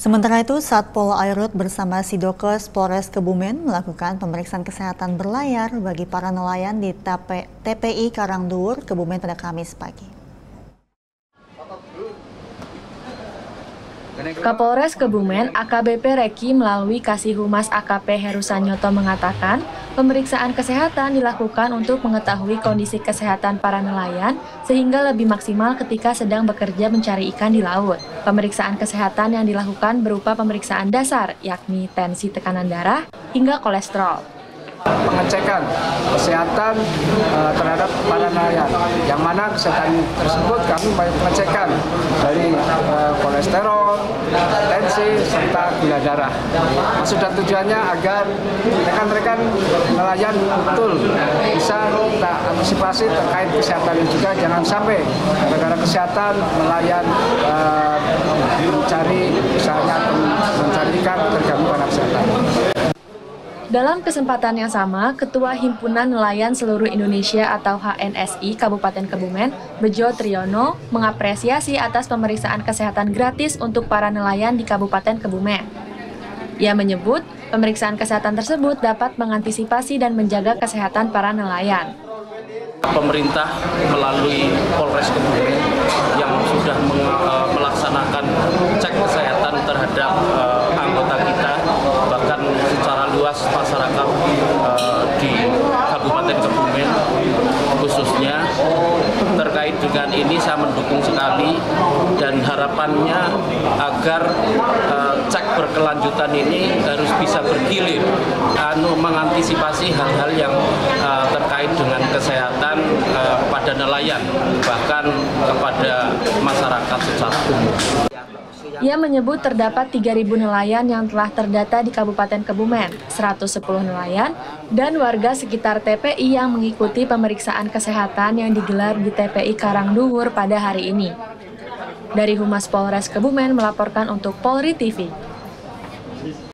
Sementara itu, Satpol Airut bersama Sidokes Polres Kebumen melakukan pemeriksaan kesehatan berlayar bagi para nelayan di TPI Karangdur, Kebumen pada Kamis pagi. Kapolres Kebumen AKBP Reki melalui Kasih Humas AKP Heru Sanyoto mengatakan, pemeriksaan kesehatan dilakukan untuk mengetahui kondisi kesehatan para nelayan sehingga lebih maksimal ketika sedang bekerja mencari ikan di laut. Pemeriksaan kesehatan yang dilakukan berupa pemeriksaan dasar, yakni tensi tekanan darah hingga kolesterol pengecekan kesehatan uh, terhadap para nelayan yang mana kesehatan tersebut kami pengecekan dari kolesterol, tensi, serta gula darah. Maksud dan tujuannya agar rekan-rekan nelayan betul bisa kita antisipasi terkait kesehatan juga jangan sampai gara-gara kesehatan nelayan uh, mencari misalnya mencari ikan terganggu pada kesehatan. Dalam kesempatan yang sama, Ketua Himpunan Nelayan Seluruh Indonesia atau HNSI Kabupaten Kebumen, Bejo Triyono, mengapresiasi atas pemeriksaan kesehatan gratis untuk para nelayan di Kabupaten Kebumen. Ia menyebut, pemeriksaan kesehatan tersebut dapat mengantisipasi dan menjaga kesehatan para nelayan. Pemerintah melalui Polres Kebumen yang sudah eh, melaksanakan cek kesehatan terhadap uh, anggota kita, bahkan luas masyarakat di Kabupaten Kebumen khususnya terkait dengan ini saya mendukung sekali dan harapannya agar uh, cek berkelanjutan ini harus bisa bergilir anu mengantisipasi hal-hal yang uh, terkait dengan kesehatan uh, pada nelayan bahkan kepada masyarakat secara umum. Ia menyebut terdapat 3.000 nelayan yang telah terdata di Kabupaten Kebumen, 110 nelayan, dan warga sekitar TPI yang mengikuti pemeriksaan kesehatan yang digelar di TPI Karangduwur pada hari ini. Dari Humas Polres Kebumen melaporkan untuk Polri TV.